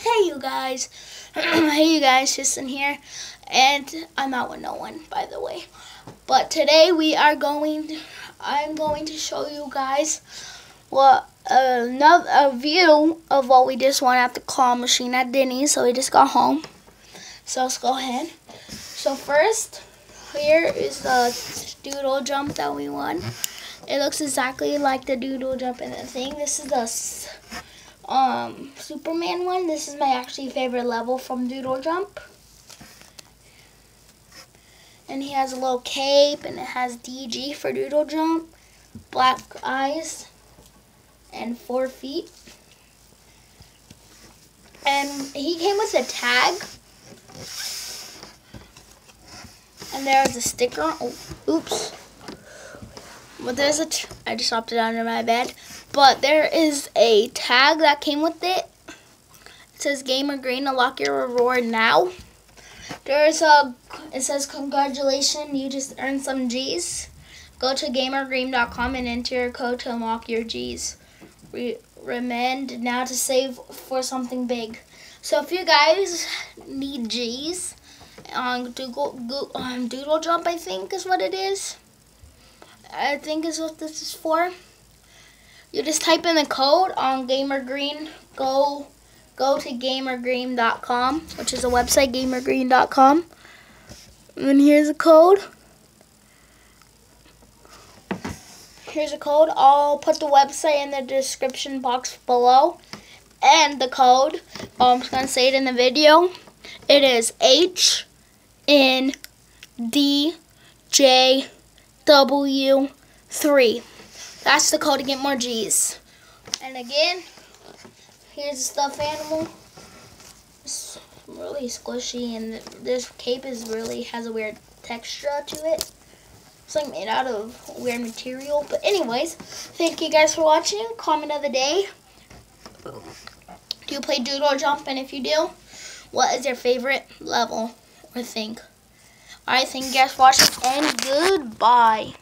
Hey, you guys. hey, you guys, Tristen here. And I'm out with no one, by the way. But today we are going, I'm going to show you guys what another a view of what we just won at the claw machine at Denny's. So we just got home. So let's go ahead. So first, here is the doodle jump that we won. It looks exactly like the doodle jump in the thing. This is the um, Superman one. This is my actually favorite level from Doodle Jump. And he has a little cape and it has DG for Doodle Jump. Black eyes and four feet. And he came with a tag and there's a sticker. Oh, oops. But there's a. I just dropped it under my bed. But there is a tag that came with it. It says Gamer Green. Unlock your reward now. There's a. It says congratulations. You just earned some G's. Go to gamergreen.com and enter your code to unlock your G's. Re now to save for something big. So if you guys need G's, on Google, Google um, Doodle Jump, I think is what it is. I think is what this is for. You just type in the code on GamerGreen. Go go to gamergreen.com, which is a website, gamergreen.com. And here's a code. Here's a code. I'll put the website in the description box below. And the code, I'm just going to say it in the video. It is H N D J W 3. That's the code to get more G's. And again, here's the stuffed animal. It's really squishy and this cape is really has a weird texture to it. It's like made out of weird material. But anyways, thank you guys for watching. Comment of the day. Do you play Doodle Jump? And if you do, what is your favorite level? Or think. Alright, thank you guys and goodbye.